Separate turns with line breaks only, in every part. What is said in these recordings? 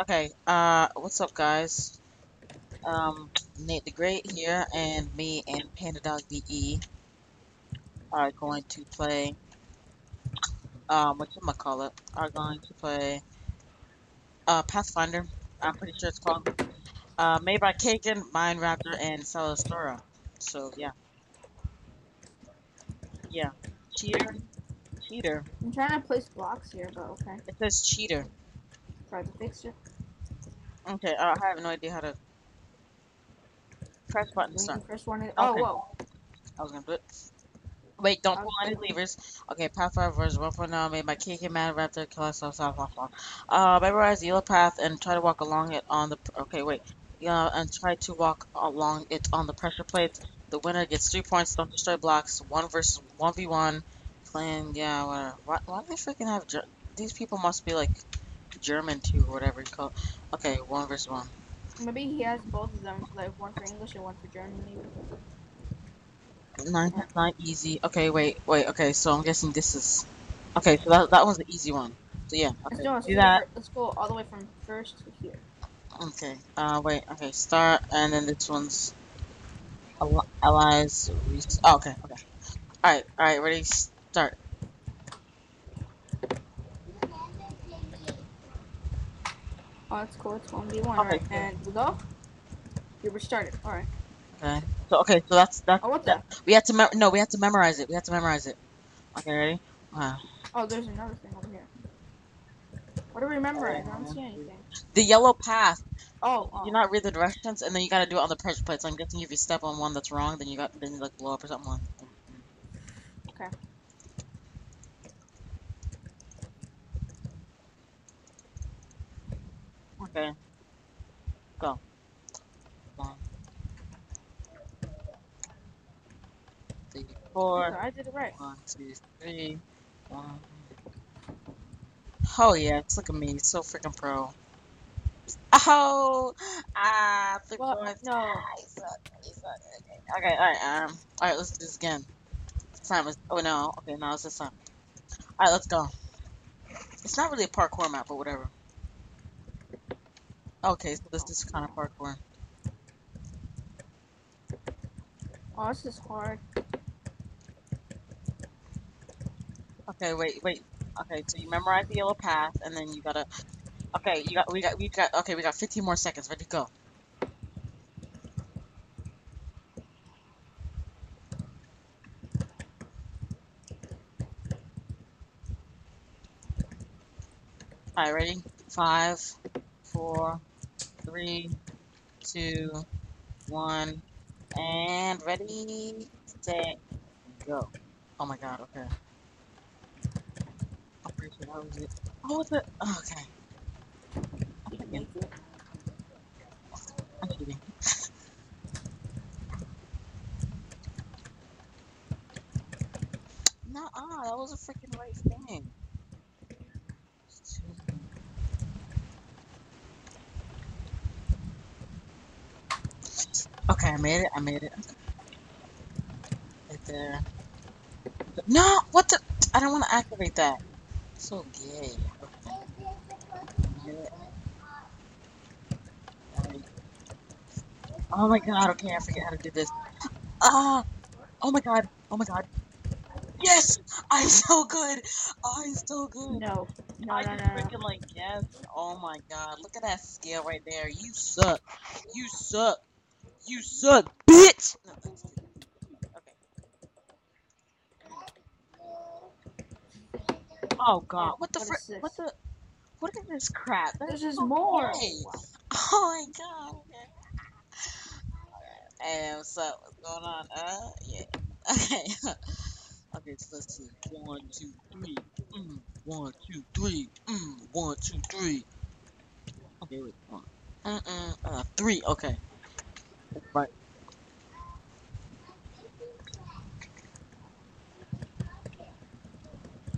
Okay, uh, what's up, guys? Um, Nate the Great here, and me and Panda Dog BE are going to play, um, what you call it? Are going to play, uh, Pathfinder. I'm pretty sure it's called. Uh, made by Kagan, Mind Raptor, and Celestora. So, yeah. Yeah. Cheater. Cheater.
I'm trying to place blocks here, but okay.
It says cheater.
Try to fix it.
Okay, uh, I have no idea how to press button
When
start.
you first want. Oh,
Okay.
whoa.
I was gonna do it. Wait, don't pull any levers. Okay, Pathfinder version 1.0 made by KK Man Raptor Stuff South blah. Uh, memorize the yellow path and try to walk along it on the. Okay, wait. Yeah, and try to walk along it on the pressure plates. The winner gets three points. Don't destroy blocks. One versus one v one. Playing, yeah, whatever. Why, why do they freaking have these people? Must be like German too, or whatever you call. Okay, one versus one.
Maybe he has both of them, like one for English and one for German. Maybe.
Nine, not easy. Okay, wait, wait. Okay, so I'm guessing this is. Okay, so that that one's the easy one. So yeah,
Let's
okay,
let's
do
do
that.
fir- Let's go all the way from first to here.
Okay. Uh, wait. Okay. Start, and then this one's allies. Oh, okay. Okay. All right. All right. Ready? Start.
Oh, that's cool. It's one v one.
Okay,
Alright,
cool.
and we go. You were started. All right.
Okay. So okay. So that's that's
Oh, what the?
that. We have to mem- no. We have to memorize it. We have to memorize it. Okay. Ready? Uh,
Oh, there's another thing over here. What are we remembering? I don't see anything.
the yellow path.
Oh, oh.
You not read the directions, and then you gotta do it on the pressure plate. So I'm guessing if you step on one that's wrong, then you got then you like blow up or something.
Okay.
Okay. Go. One. Three, four.
I did it right.
One, two, three. One. Oh yeah, it's look at me, so freaking pro. Oh, ah, three points.
No.
Ah, he sucked. He sucked. Okay, okay, all right, um, all right, let's do this again. This time is. Oh no, okay, now it's this time. All right, let's go. It's not really a parkour map, but whatever. Okay, so this is kind of parkour.
Oh, this is hard.
Okay, wait, wait. Okay, so you memorize the yellow path, and then you gotta. Okay, you got. We got. We got. Okay, we got 15 more seconds. Ready? To go. All right, ready? Five, four, three, two, one, and ready, set, go. Oh my God. Okay. I'm pretty sure that was it. Oh, what's it? Oh, okay.
Make it.
I'm. No, ah, that was a freaking right thing. Okay, I made it. I made it. Right there. No, what the? I don't want to activate that. So gay. Okay. Oh my god, okay, I forget how to do this. Ah! Oh my god, oh my god. Yes! I'm so good! I'm so good!
No. No,
I
no,
just
no, no.
freaking like, yes. Oh my god, look at that scale right there. You suck. You suck. You suck, bitch! No. Okay. Oh god, what the frick? What the? What is this crap? That
There's
is so
more.
Oh my god. Okay. Hey, what's up? What's going on? Uh, yeah. Okay. okay, so let's see. One, two, three. Mm. One, two, three. Mm. One, two, three. Okay, wait. One. Mm-mm. Uh, three. Okay.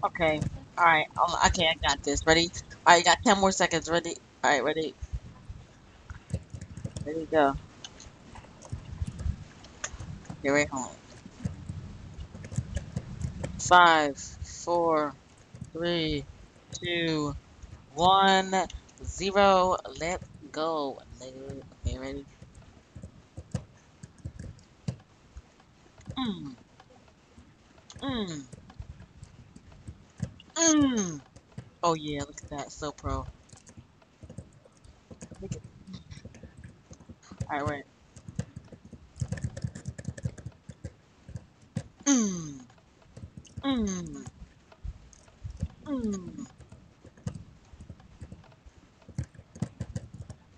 Okay. All right. Um, okay, I got this. Ready? All right, you got ten more seconds. Ready? All right, ready. Ready? Go. Wait. Hold on. Five, four, three, two, one, zero. Let's go. Okay, ready? Mm. Mm. Mm. Oh yeah, look at that. So pro. Alright, wait. Mm. Mm. Mm.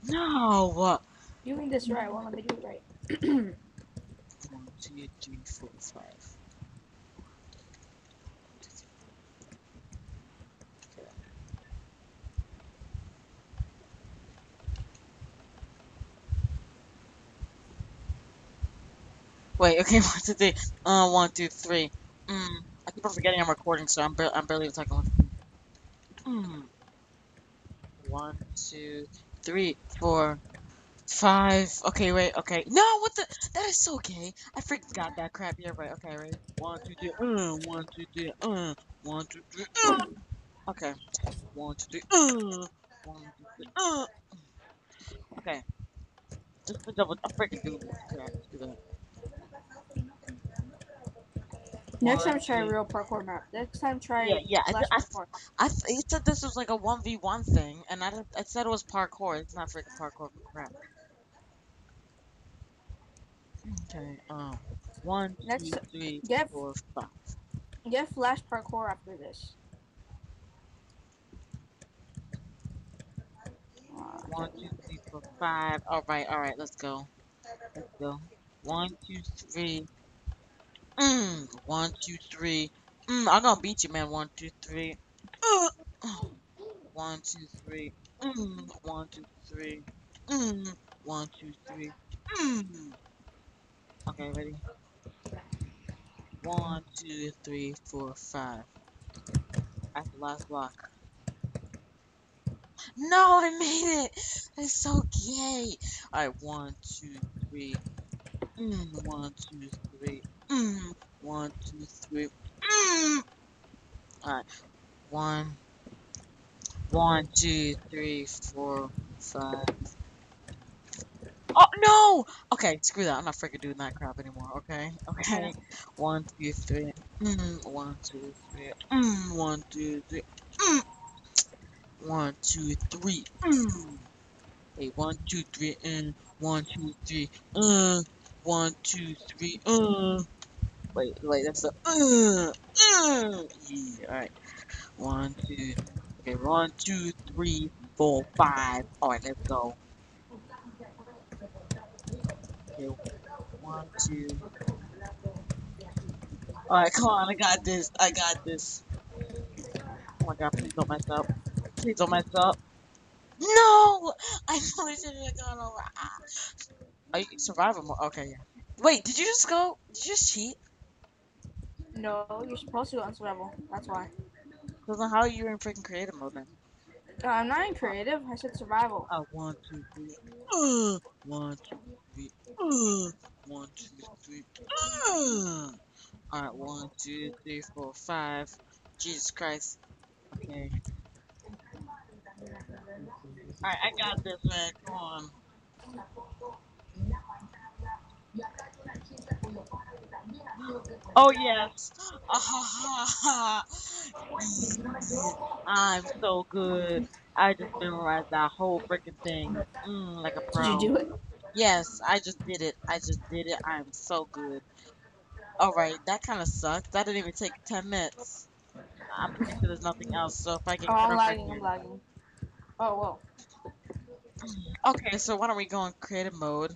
No!
Doing this right, don't they do it right?
One, two, three, four, five. Okay. Wait, okay, one, two, three. Uh, one, two, three. Mm. I keep on forgetting I'm recording, so I'm, bar I'm barely even talking. Mm. One, two, three, four, five. Okay, wait, okay. No, what the? That is so gay. I forgot that crap. You're right. Okay, right. One, two, three. Uh, one, two, three. Uh, one, two, three. Uh. Okay. One, two, three. Uh, one, two, three. Uh. Okay. Just to double. I'm freaking. Do that.
Next time try a real parkour map. Next time try
Yeah, yeah, I- I-
parkour.
I th- said this was like a one v one thing, and I I said it was parkour. It's not freaking parkour. Crap. Okay. Um. One, two,
Next-
three,
get-
four, five.
Get flash parkour after this. Uh,
One, two, three, four, five. All right, all right. Let's go. Let's go. One, two, three. Mm. One, two, three. Mm. I'm gonna beat you, man. One, two, three. Uh. One, two, three. Mm. One, two, three. Mm. One, two, three. Mm. Okay, ready? One, two, three, four, five. That's the last block. No, I made it! It's so gay! Alright, one, two, three. Mm, one, two, three. Mm, one, two, three. Mm. Alright, one. One, two, three, four, five. Oh no! Okay, screw that. I'm not freaking doing that crap anymore. Okay, okay. One, two, three. Mm, one, two, three. Mm, one, two, three. Mm. One, two, three. Mm. Hey, one, two, three. Mm. One, two, three. Uh. One, two, three. Uh. Wait, wait. That's the. Uh. Uh. Yeah. All right. One, two. Okay. One, two, three, four, five. All right. Let's go. Okay. One, two. Alright, come on, I got this. I got this. Oh my god, please don't mess up. Please don't mess up. No! I really should have gone over. Ah. Are you survival mode? Okay, yeah. Wait, did you just go? Did you just cheat?
No, you're supposed to go on survival. That's why.
Because then how are you in freaking creative mode then?
Uh, I'm not in creative. I said survival.
Uh, one, two, three. Uh, one, two, three. Uh, one, two, three. Uh. Alright, one, two, three, four, five. Jesus Christ. Okay. Alright, I got this, man. Come on. Oh, yes. I'm so good. I just memorized that whole freaking thing. Mm, like a pro.
Did you do it?
Yes, I just did it. I just did it. I'm so good. Alright, that kind of sucked. That didn't even take 10 minutes. I'm pretty sure there's nothing else, so if I get
Oh, I'm lagging. I'm lagging. Oh, whoa.
Okay, so why don't we go in creative mode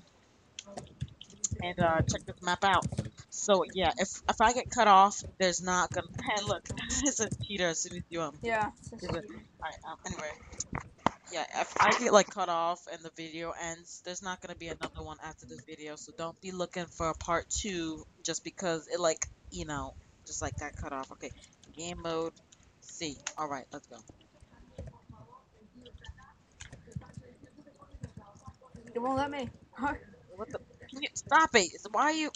and uh, check this map out. So yeah, if if I get cut off, there's not gonna. Hey, look, it's a cheater as soon as you um.
Yeah.
Alright, um, anyway. Yeah, if I get like cut off and the video ends, there's not gonna be another one after this video. So don't be looking for a part two just because it like you know just like got cut off. Okay, game mode C. All right, let's go.
It won't let me.
What the? Can you stop it? Why are you?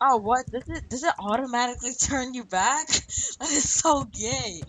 Oh, what? Does it does it automatically turn you back? That is so gay.